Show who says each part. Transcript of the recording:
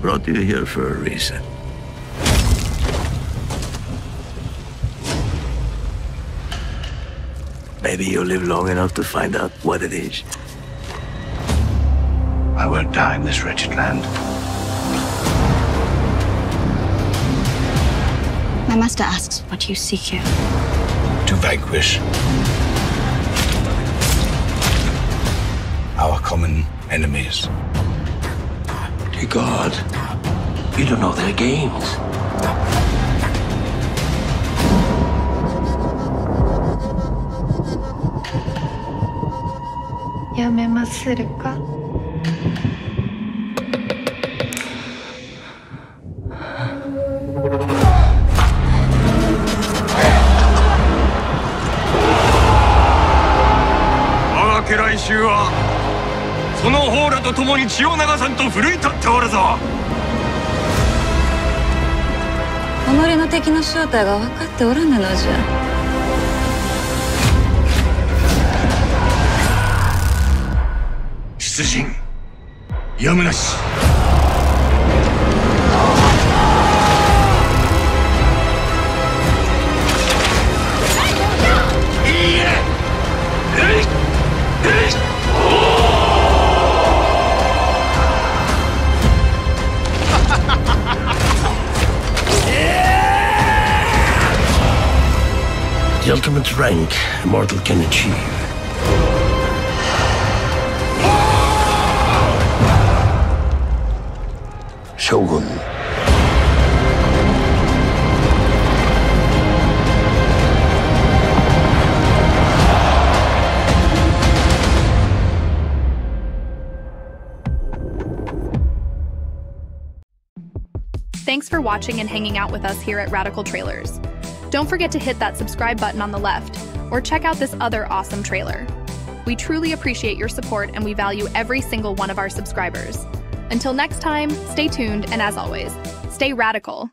Speaker 1: brought you here for a reason. Maybe you'll live long enough to find out what it is.
Speaker 2: I won't die in this wretched land.
Speaker 3: My master asks what you seek here.
Speaker 2: To vanquish our common enemies.
Speaker 1: Dear God, you don't know their games.
Speaker 4: 我が家来衆は その方らと共に血を流さんと奮い立っておるぞ。
Speaker 5: 己の敵の正体が分かっておらぬのじゃ。
Speaker 4: 出陣。やむなし
Speaker 1: The ultimate rank a mortal can achieve. Shogun.
Speaker 6: Thanks for watching and hanging out with us here at Radical Trailers. Don't forget to hit that subscribe button on the left or check out this other awesome trailer. We truly appreciate your support and we value every single one of our subscribers. Until next time, stay tuned and as always, stay radical.